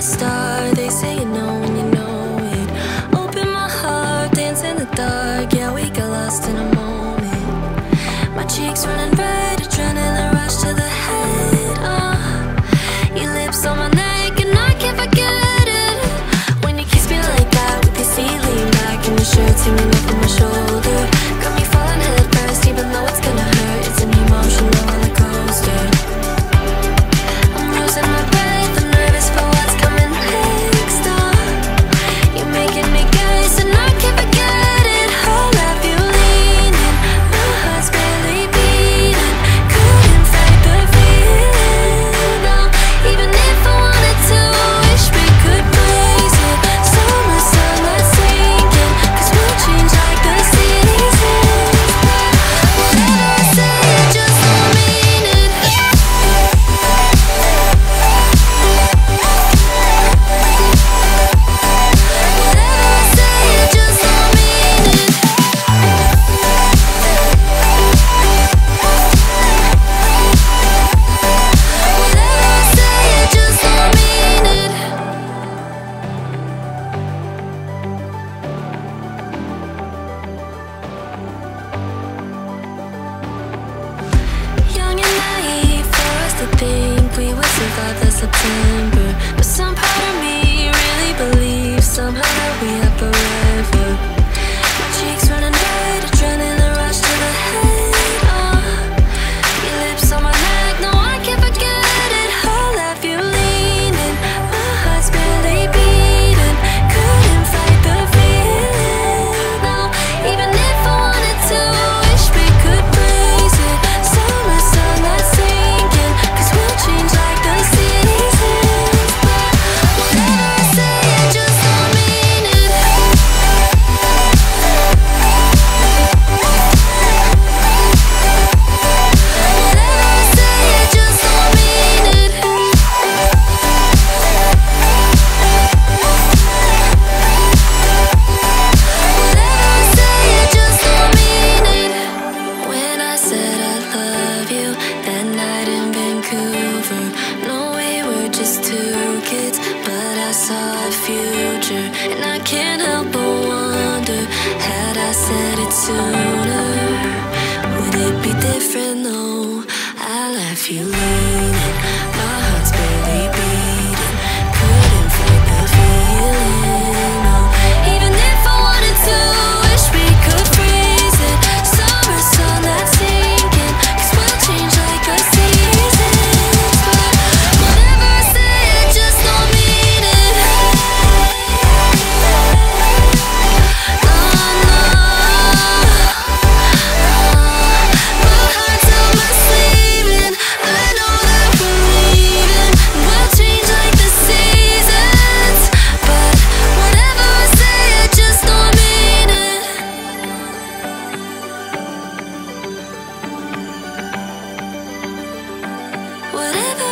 star 24th of September. But some part of me really believes Somehow that we operate saw the future And I can't help but wonder Had I said it sooner Would it be different? No, I left you leaning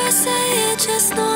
бросает честной